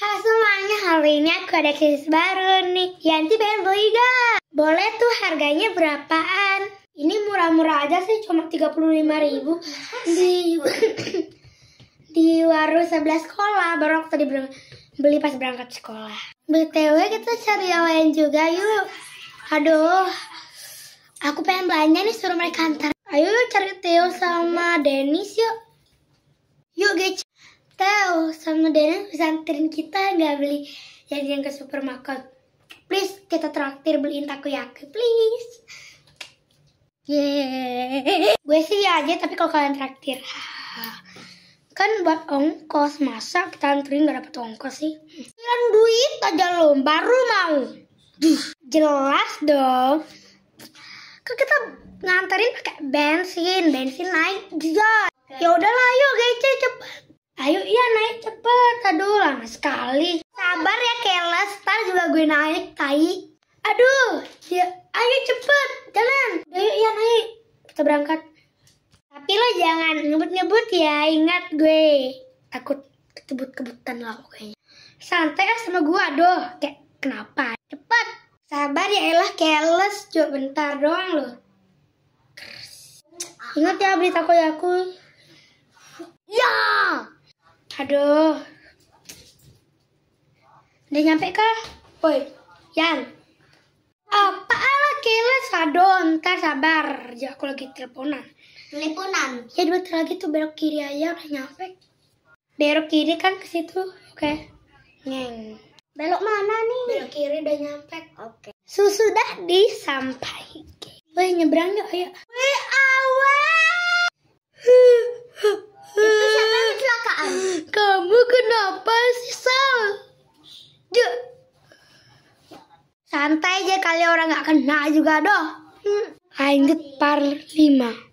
Halo semuanya, hari ini aku ada kisah baru nih. Yanti pengen beli gak? Boleh tuh harganya berapaan? Ini murah-murah aja sih, cuma 35 ribu. Di di warung sebelah sekolah Baru aku tadi beli pas berangkat sekolah. BTW kita cari yang lain juga yuk. Aduh Aku pengen belanja nih suruh mereka antar. Ayo cari Theo sama Dennis Yuk guys Theo sama Dennis bisa kita nggak beli jajan ke supermarket. Please kita traktir beliin takoyaki please. Yeay. Gue sih ya aja tapi kalau kalian traktir. Kan buat ongkos masa kita anterin gak dapet ongkos sih. Kan duit aja lo baru mau. Jelas dong. Kan kita nganterin pakai bensin, bensin naik juga. Ya udahlah, yuk guys, cepet. Ayo iya naik cepet. Aduh lama sekali. Sabar ya keles. Ntar juga gue naik tai. Aduh. Ya ayo cepet. Jalan. Ayo iya naik. Kita berangkat. Tapi lo jangan ngebut-ngebut ya. Ingat gue. Takut ketebut-kebutan lah pokoknya. Santai ah sama gue. Aduh. Kayak kenapa? Cepet. Sabar ya elah keles. Cuk bentar doang lo. Ingat ya beli takoyaku. Ya. Aduh. Udah nyampe kah? Woi, Yan. Apa ala keles? Aduh, ntar sabar. Ya, aku lagi teleponan. Teleponan. Ya, dua lagi tuh belok kiri aja udah nyampe. Belok kiri kan ke situ. Oke. Ngeng. Belok mana nih? Belok kiri udah nyampe. Oke. Sudah disampaikan. Woi, nyebrang yuk, ayo. Woi, awas. Itu siapa yang kecelakaan? Kamu kenapa sih, Sal? Duh. Santai aja kali orang nggak kena juga doh. Hmm. Lanjut par 5.